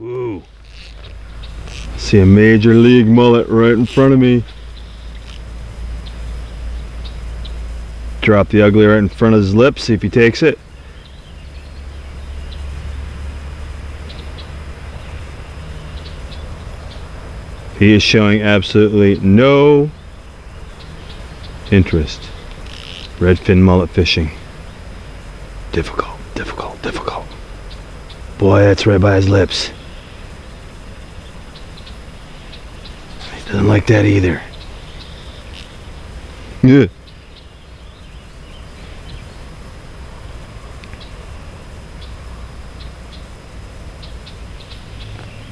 Ooh. See a major league mullet right in front of me. Drop the ugly right in front of his lips, see if he takes it. He is showing absolutely no interest. Redfin mullet fishing. Difficult, difficult, difficult. Boy, that's right by his lips. Like that either. Yeah.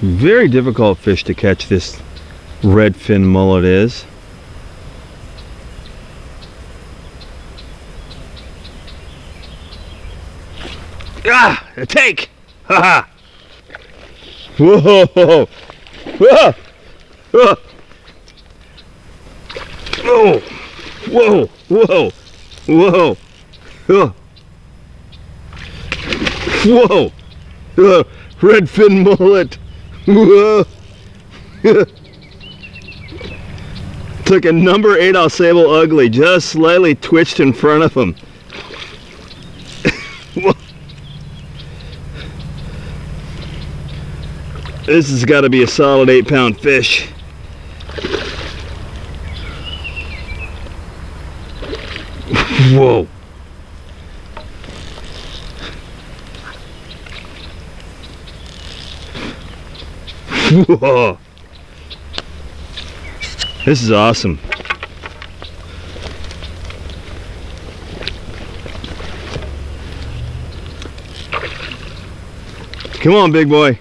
Very difficult fish to catch this redfin mullet is. Ah, a take! Ha ha! Whoa! Whoa! Whoa! Whoa! Whoa! Whoa! Whoa! Whoa! Uh, redfin mullet! Whoa! Took a number 8 Ausable Ugly, just slightly twitched in front of him. This has got to be a solid eight pound fish. Whoa. Whoa. This is awesome. Come on, big boy.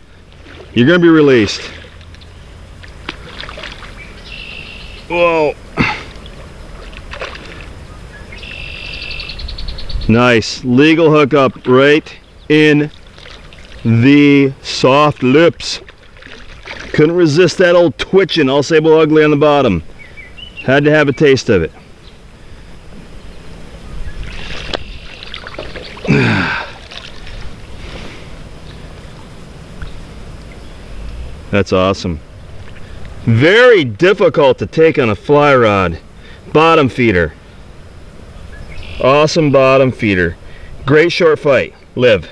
You're going to be released. Whoa. Nice. Legal hookup right in the soft lips. Couldn't resist that old twitching, Ausable Ugly on the bottom. Had to have a taste of it. That's awesome. Very difficult to take on a fly rod. Bottom feeder. Awesome bottom feeder. Great short fight. Live.